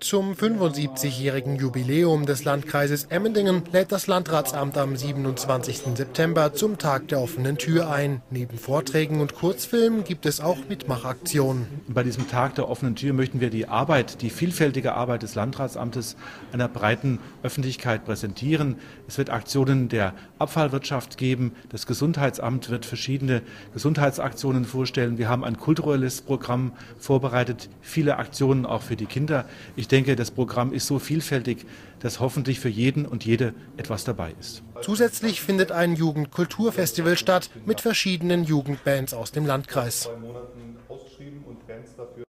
Zum 75-jährigen Jubiläum des Landkreises Emmendingen lädt das Landratsamt am 27. September zum Tag der offenen Tür ein. Neben Vorträgen und Kurzfilmen gibt es auch Mitmachaktionen. Bei diesem Tag der offenen Tür möchten wir die Arbeit, die vielfältige Arbeit des Landratsamtes einer breiten Öffentlichkeit präsentieren. Es wird Aktionen der Abfallwirtschaft geben. Das Gesundheitsamt wird verschiedene Gesundheitsaktionen vorstellen. Wir haben ein kulturelles Programm vorbereitet, viele Aktionen auch für die Kinder. Ich denke, das Programm ist so vielfältig, dass hoffentlich für jeden und jede etwas dabei ist. Zusätzlich findet ein Jugendkulturfestival statt mit verschiedenen Jugendbands aus dem Landkreis.